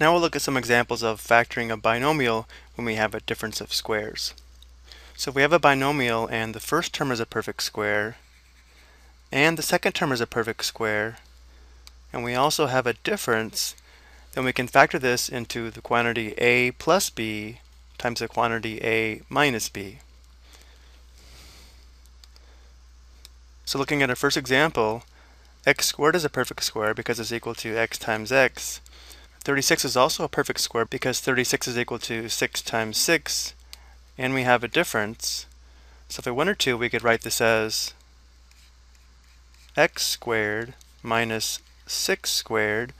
Now we'll look at some examples of factoring a binomial when we have a difference of squares. So if we have a binomial and the first term is a perfect square and the second term is a perfect square and we also have a difference then we can factor this into the quantity a plus b times the quantity a minus b. So looking at our first example, x squared is a perfect square because it's equal to x times x. 36 is also a perfect square because 36 is equal to 6 times 6, and we have a difference. So if we wanted to, we could write this as x squared minus 6 squared.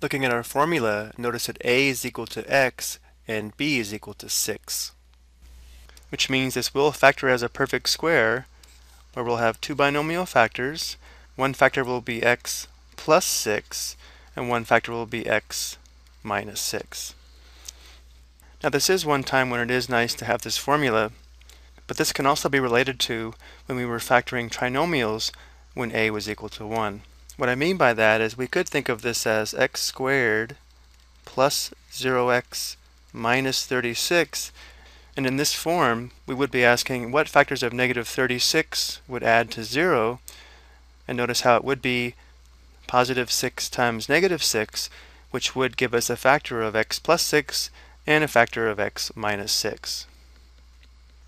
Looking at our formula, notice that a is equal to x and b is equal to 6. Which means this will factor as a perfect square, where we'll have two binomial factors. One factor will be x plus 6, and one factor will be x minus 6. Now this is one time when it is nice to have this formula, but this can also be related to when we were factoring trinomials when a was equal to 1. What I mean by that is we could think of this as x squared plus 0x minus 36 and in this form, we would be asking what factors of negative 36 would add to 0. And notice how it would be positive 6 times negative 6, which would give us a factor of x plus 6 and a factor of x minus 6.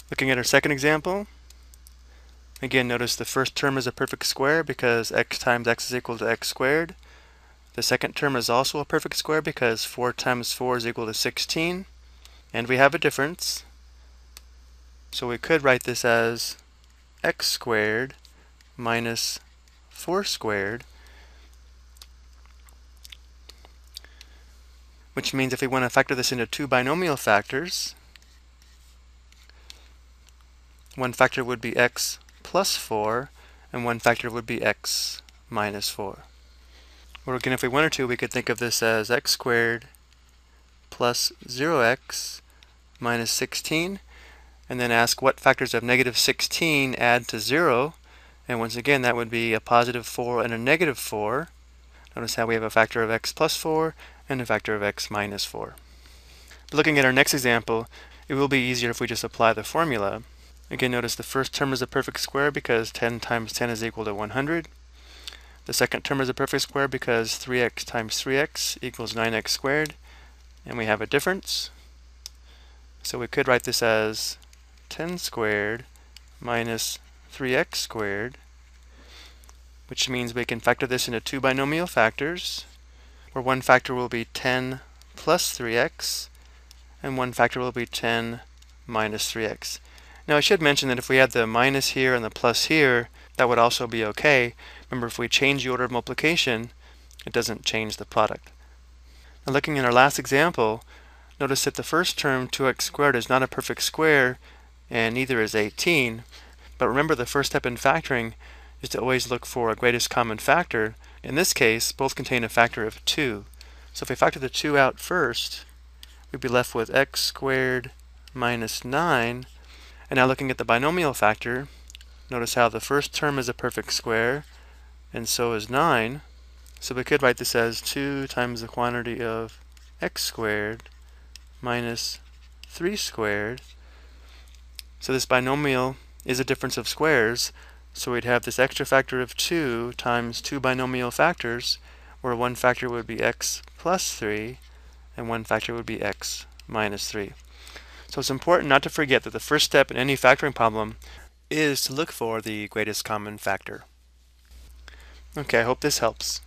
Looking at our second example, again notice the first term is a perfect square because x times x is equal to x squared. The second term is also a perfect square because 4 times 4 is equal to 16. And we have a difference. So we could write this as x squared minus 4 squared, which means if we want to factor this into two binomial factors, one factor would be x plus 4, and one factor would be x minus 4. Or again, if we wanted to, we could think of this as x squared plus 0x minus 16, and then ask what factors of negative 16 add to 0. And once again, that would be a positive 4 and a negative 4. Notice how we have a factor of x plus 4 and a factor of x minus 4. Looking at our next example, it will be easier if we just apply the formula. Again, notice the first term is a perfect square because 10 times 10 is equal to 100. The second term is a perfect square because 3x times 3x equals 9x squared. And we have a difference. So we could write this as 10 squared minus 3x squared, which means we can factor this into two binomial factors, where one factor will be 10 plus 3x, and one factor will be 10 minus 3x. Now I should mention that if we had the minus here and the plus here, that would also be okay. Remember, if we change the order of multiplication, it doesn't change the product. Now looking at our last example, notice that the first term, 2x squared, is not a perfect square and neither is 18. But remember the first step in factoring is to always look for a greatest common factor. In this case, both contain a factor of 2. So if we factor the 2 out first, we'd be left with x squared minus 9. And now looking at the binomial factor, notice how the first term is a perfect square, and so is 9. So we could write this as 2 times the quantity of x squared minus 3 squared so this binomial is a difference of squares, so we'd have this extra factor of 2 times two binomial factors, where one factor would be x plus 3, and one factor would be x minus 3. So it's important not to forget that the first step in any factoring problem is to look for the greatest common factor. Okay, I hope this helps.